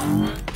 Thanks.